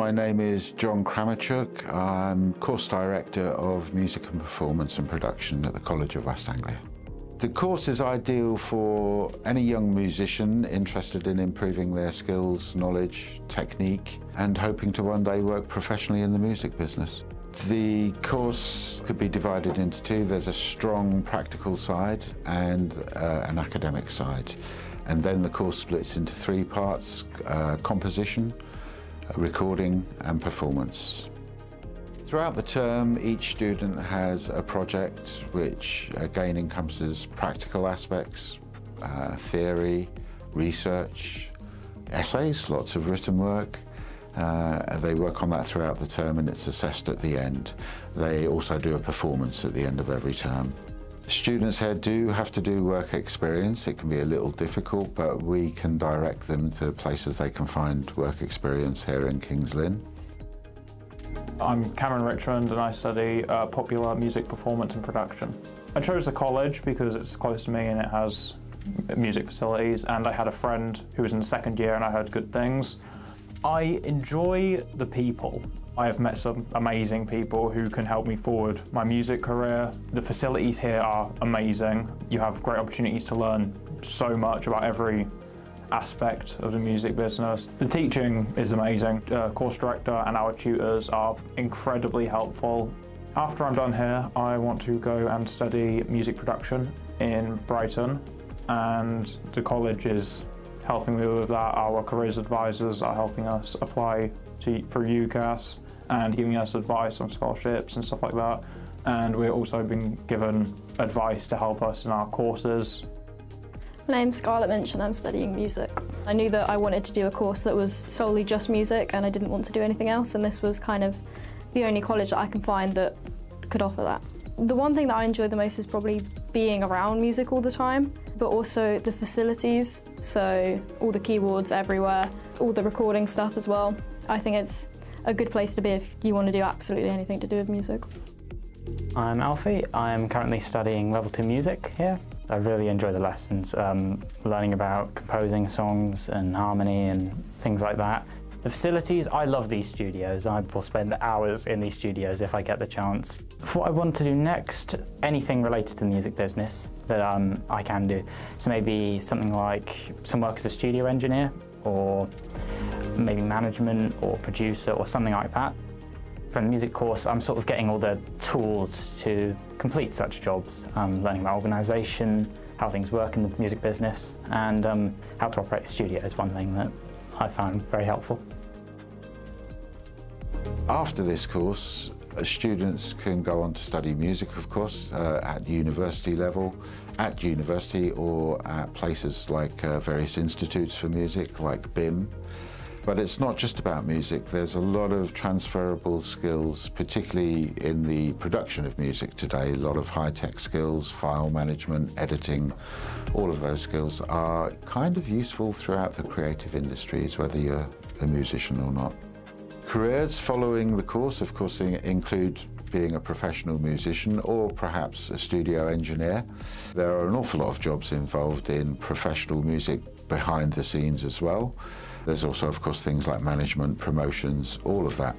My name is John Kramerchuk. I'm course director of music and performance and production at the College of West Anglia. The course is ideal for any young musician interested in improving their skills, knowledge, technique and hoping to one day work professionally in the music business. The course could be divided into two. There's a strong practical side and uh, an academic side. And then the course splits into three parts, uh, composition, recording and performance. Throughout the term, each student has a project which again encompasses practical aspects, uh, theory, research, essays, lots of written work. Uh, they work on that throughout the term and it's assessed at the end. They also do a performance at the end of every term. Students here do have to do work experience. It can be a little difficult, but we can direct them to places they can find work experience here in Kings Lynn. I'm Cameron Richmond and I study uh, popular music performance and production. I chose the college because it's close to me and it has music facilities and I had a friend who was in the second year and I heard good things. I enjoy the people. I have met some amazing people who can help me forward my music career. The facilities here are amazing. You have great opportunities to learn so much about every aspect of the music business. The teaching is amazing. Uh, course director and our tutors are incredibly helpful. After I'm done here, I want to go and study music production in Brighton and the college is helping me with that. Our careers advisors are helping us apply to, for UCAS and giving us advice on scholarships and stuff like that. And we're also being given advice to help us in our courses. My name's Scarlett Minch and I'm studying music. I knew that I wanted to do a course that was solely just music and I didn't want to do anything else and this was kind of the only college that I can find that could offer that. The one thing that I enjoy the most is probably being around music all the time, but also the facilities, so all the keyboards everywhere, all the recording stuff as well. I think it's a good place to be if you want to do absolutely anything to do with music. I'm Alfie. I'm currently studying level 2 music here. I really enjoy the lessons, um, learning about composing songs and harmony and things like that. The facilities, I love these studios. I will spend hours in these studios if I get the chance. For what I want to do next, anything related to the music business that um, I can do. So maybe something like some work as a studio engineer or maybe management or producer or something like that. From the music course, I'm sort of getting all the tools to complete such jobs, um, learning about organisation, how things work in the music business, and um, how to operate a studio is one thing that I found very helpful. After this course, uh, students can go on to study music, of course, uh, at university level, at university or at places like uh, various institutes for music, like BIMM. But it's not just about music. There's a lot of transferable skills, particularly in the production of music today. A lot of high-tech skills, file management, editing, all of those skills are kind of useful throughout the creative industries, whether you're a musician or not. Careers following the course, of course, include being a professional musician or perhaps a studio engineer. There are an awful lot of jobs involved in professional music behind the scenes as well. There's also, of course, things like management, promotions, all of that.